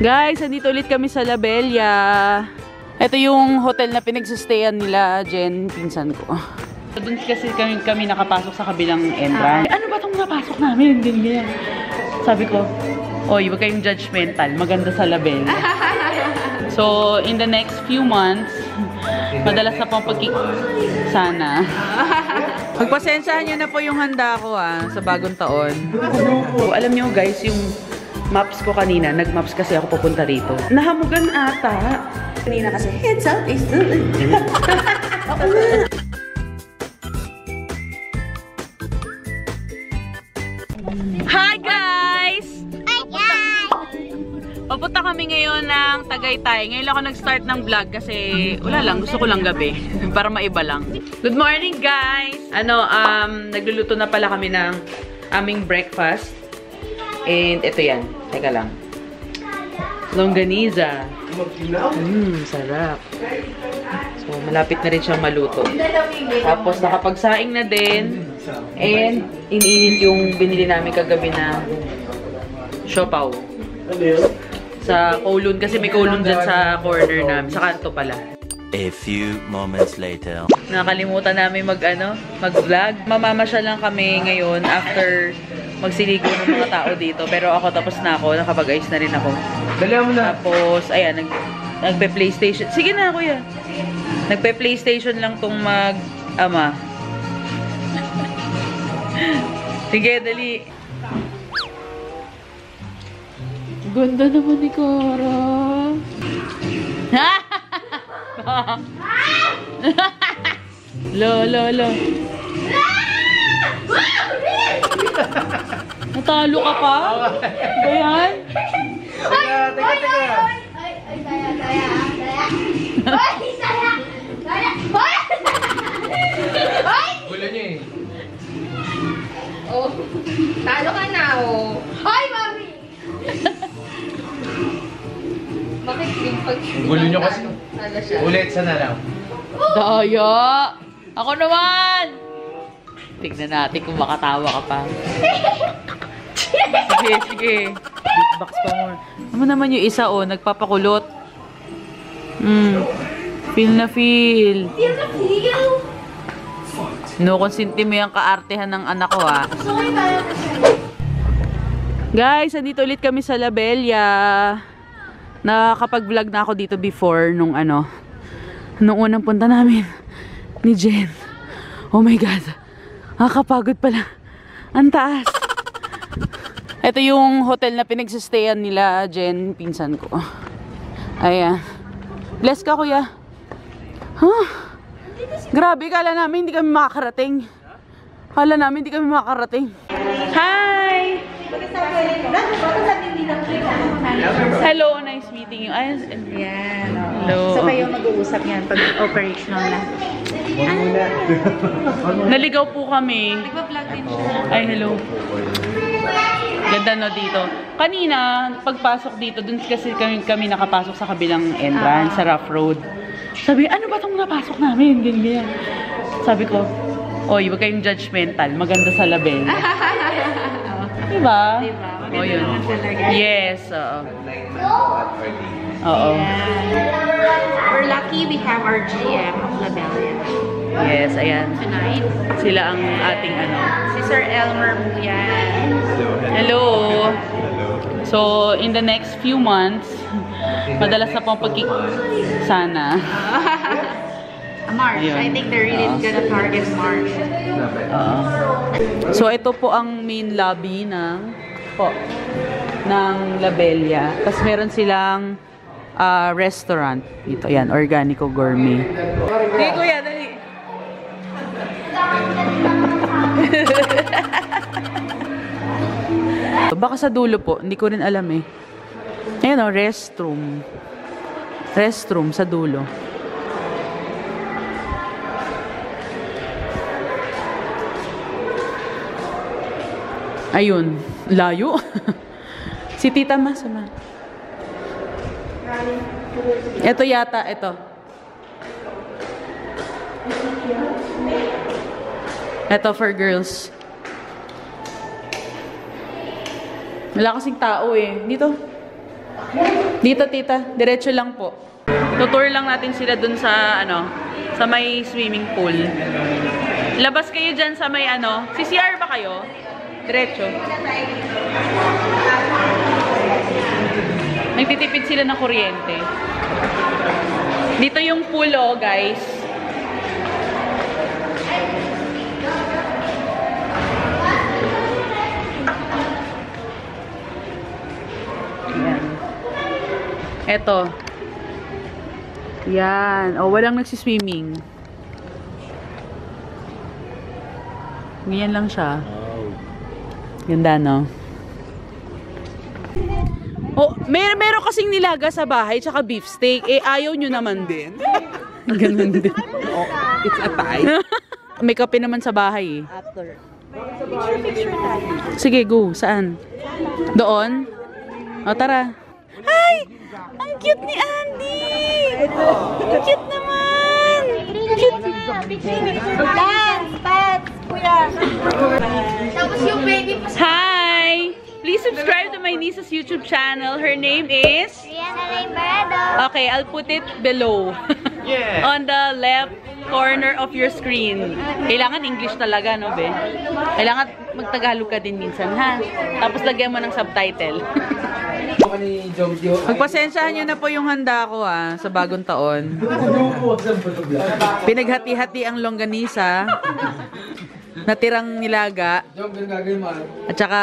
Guys, andito ulit kami sa La Bella. Ito yung hotel na pinagsistayan nila, Jen, pinsan ko. Doon kasi kami, kami nakapasok sa kabilang entrance. Ano ba itong napasok namin? Ganyan. Sabi ko, Oy, huwag kayong judgmental. Maganda sa La Bella. So, in the next few months, madalas na pong pagkik... Sana. Pagpasensyahan nyo na po yung handa ko ah, sa bagong taon. So, alam nyo guys, yung maps ko kanina, nag-maps kasi ako pupunta rito. Nahamugan ata. Kanina kasi, heads up is Hi guys! Hi guys! Papunta kami ngayon ng Tagaytay. Ngayon ako nag-start ng vlog kasi wala lang, gusto ko lang gabi. Para maiba lang. Good morning guys! Ano, um, nagluluto na pala kami ng aming breakfast. And ito yan. Teka lang. Longganiza. Mmm, sarap. So, malapit na rin siyang maluto. Tapos, nakapagsaing na din. And, iniinit yung binili namin kagabi na siopaw. Sa Kowloon. Kasi may Kowloon dyan sa corner namin. Sa kanto pala. A few moments later. Nakalimutan namin mag ano, mag-vlog. Mamamasyal lang kami ngayon after magsiligo ng mga tao dito. Pero ako tapos na ako, nakapag-ayos na rin ako. Dali mo na. Tapos, ayan, nag, nagpe-PlayStation. Sige na, kuya. Nagpe-PlayStation lang tong mag-ama. Sige, dali. Ganda naman ni Cora. lo, lo, lo. Natalo ka pa? Ba yan? Teka, teka, teka. Ay, ay, saya, saya, saya. Ay, saya! Saya! Hoy! Hoy! Gulo niyo eh. Oh, talo ka na, oh. Hoy, mami! Bakit yung pag... Gulo niyo kasi. Ulit, sana lang. Daya! Ako naman! Tignan natin kung makatawa ka pa. sige, sige. Beatbox pa more. Ano naman yung isa, oh, nagpapakulot. Hmm. Feel na feel. Feel na feel! No, konsinti mo yung kaartehan ng anak ko, ah. Tayo kasi. Guys, andito ulit kami sa La Bella. Nakakapag-vlog na ako dito before nung ano, nung unang punta namin ni Jen. Oh my God. Nakakapagod pala. Ang taas. Ito yung hotel na pinagsistayan nila, Jen, pinsan ko. Ayan. Bless ka, kuya. Huh? Grabe, kala namin hindi kami makakarating. Kala namin hindi kami makakarating. Hi! Hello, nice meeting you. Ay, Yan. Hello. So kayo mag-uusap yan pag operational na. naligaw po kami. Nagpa-vlog din siya. Ay, hello. Ganda no dito. Kanina, pagpasok dito, dun kasi kami, kami nakapasok sa kabilang entrance, sa rough road. Sabi, ano ba itong napasok namin? Ganyan. Sabi ko, oy, huwag kayong judgmental. Maganda sa label. diba? Diba? Maganda Oh, yun. naman talaga. Oo. Oo. We're lucky we have our GM of Labelia Yes, ayan. tonight. Sila ang ating ano. Si Sir Elmer po yan. Hello! So, in the next few months, madalas na pong pagkik... Sana. March. Ayun. I think they're really gonna target March. Oo. so, ito po ang main lobby ng po ng Labella. Tapos meron silang ah, restaurant. Ito, yan, Organico Gourmet. Sige, kuya, dali. Baka sa dulo po, hindi ko rin alam eh. Ayan o, restroom. Restroom sa dulo. Ayun, layo. si Tita Ma, sama. Ito yata, ito. Ito for girls. Wala kasing tao eh. Dito. Dito, tita. Diretso lang po. Tutour lang natin sila dun sa, ano, sa may swimming pool. Labas kayo dyan sa may, ano, CCR ba kayo? Diretso. Nagtitipid sila ng kuryente. Dito yung pool, oh, guys. Ayan. Eto. Yan. O, walang nagsiswimming. Ganyan lang siya. Ganda, no? Oh, mer meron kasing nilaga sa bahay, tsaka beef steak. Eh, ayaw nyo naman din. Ganun din. It's a tie. May kape naman sa bahay eh. Sige, go. Saan? Doon? O, tara. Ay! Ang cute ni Andy! Ang cute naman! Dance! Dance! Kuya! Subscribe to my niece's YouTube channel. Her name is... Rihanna Limbarado. Okay, I'll put it below. Yeah. On the left corner of your screen. Kailangan English talaga, no, be? Kailangan magtagalog ka din minsan, ha? Tapos lagyan mo ng subtitle. Pagpasensyahan nyo na po yung handa ko, ha, sa bagong taon. Pinaghati-hati ang longganisa, natirang nilaga, at saka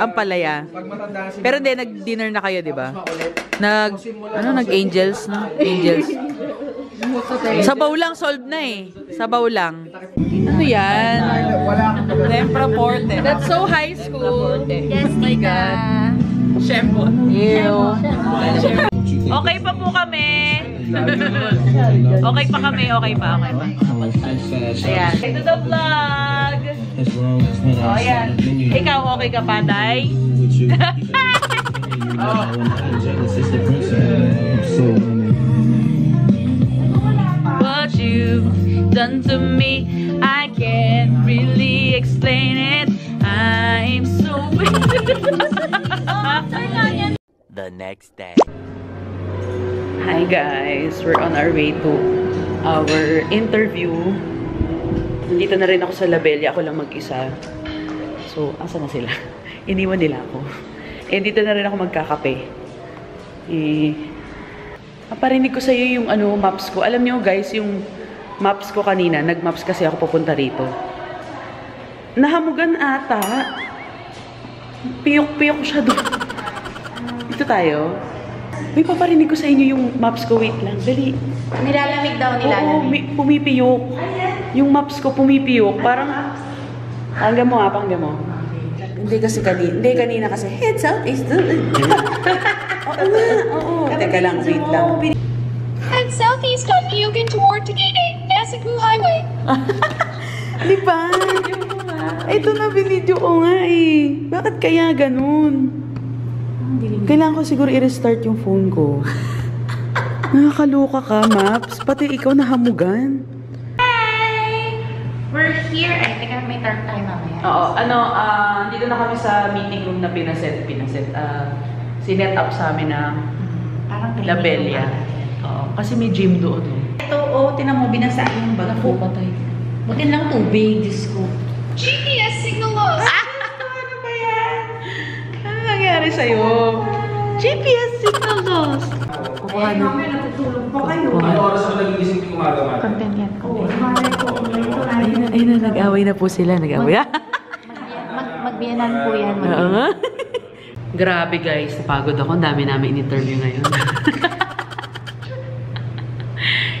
ang palaya. Pag matanda na si Pero hindi, nag-dinner na kayo, di ba? Nag, ano, nag-angels, no? Angels. Sabaw lang, solved na eh. Sabaw lang. Ano yan? Lempra Porte. That's so high school. Yes, my God. Shembon. Ew. Okay pa po kami. okay pa kami, okay pa, okay pa. Ayan. Back to the vlog. Oh, ayan. Ikaw, okay ka pa, Day? What you've done to me, I can't really explain it. I'm so The next day. Hi guys, we're on our way to our interview. Nandito na rin ako sa Labella, ako lang mag-isa. So, asa na sila? Iniwan nila ako. Eh, dito na rin ako magkakape. Eh, Naparinig ko sa iyo yung ano, maps ko. Alam niyo guys, yung maps ko kanina, nag-maps kasi ako pupunta rito. Nahamugan ata. Piyok-piyok siya doon. Dito tayo. May paparinig ko sa inyo yung maps ko. Wait lang, dali. Nilalamig daw, Oo, nilalamig. may, pumipiyok. Yung maps ko pumipiyok. Parang, hanggang mo ha, hanggang mo. Hindi kasi kanina, hindi kanina kasi, heads up is the... oo nga, oo. Teka lang, wait lang. At southeast on Yugan toward Takeda, Nasiku Highway. Di ba? Ito na binidyo ko nga eh. Bakit kaya ganun? Kailangan ko siguro i-restart yung phone ko. Nakakaloka ka, Maps. Pati ikaw nahamugan. We're here. Ay, teka, may turn tayo mamaya. Oo, ano, ah, dito na kami sa meeting room na pinaset, pinaset. Ah, sinet up sa amin na Parang Labelia. room ata. Oo, kasi may gym doon. oh. Ito, oh, tinan mo, binasaan yung bag ko. patay. Buti lang tubig, Diyos ko. GPS nangyari sa'yo? GPS signal lost. Kukuha na. Ano man? Content yan. Ayun na, na, nag-away na po sila. Nag-away. Mag, magbiyanan po yan. Oo Mag nga. Grabe guys, napagod ako. Ang dami namin in-interview ngayon.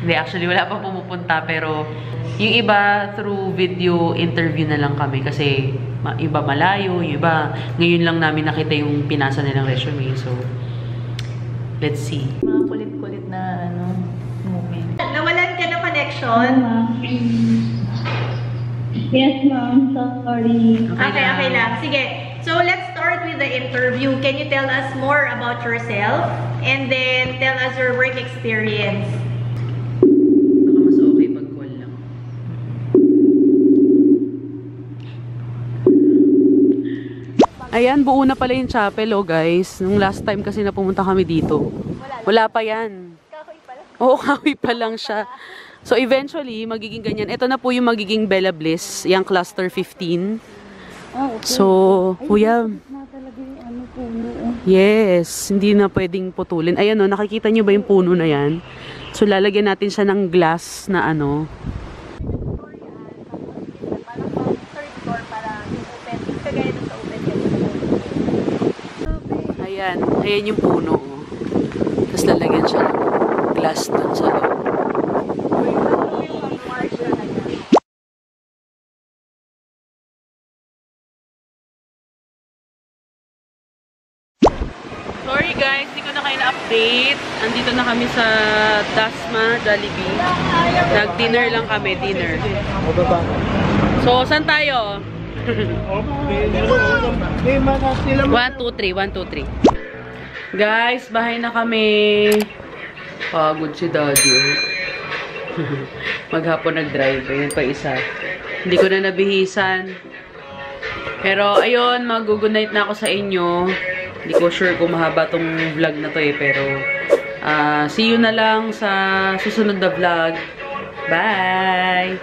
Hindi, actually wala pa pumupunta pero yung iba through video interview na lang kami kasi iba malayo, yung iba ngayon lang namin nakita yung pinasa nilang resume. So, let's see. Mga kulit-kulit na ano, moment. Nawalan ka ng connection? Yes, ma'am. Sorry. Okay, okay lang. Sige. So, let's start with the interview. Can you tell us more about yourself? And then, tell us your work experience. Baka mas okay pag call lang. Ay, Ayan, buo na pala yung chapel, oh guys. Nung last time kasi na pumunta kami dito. Wala pa yan. Oo, kahoy pa lang siya. So eventually, magiging ganyan. Ito na po yung magiging Bella Bliss, yung cluster 15. So, kuya. Yes, hindi na pwedeng putulin. Ayan o, nakikita nyo ba yung puno na yan? So, lalagyan natin siya ng glass na ano. Ayan, yung puno. oh. Tapos lalagyan siya glass dun sa loob. Sorry guys, hindi ko na kayo na-update. Andito na kami sa Dasma Jollibee. Nag-dinner lang kami, dinner. So, saan tayo? 1, 2, 3, 1, 2, 3. Guys, bahay na kami. Pagod si daddy. Maghapon nag-drive. Ayan pa isa. Hindi ko na nabihisan. Pero, ayun, mag-good night na ako sa inyo. Hindi ko sure kung mahaba tong vlog na to eh. Pero, ah, see you na lang sa susunod na vlog. Bye!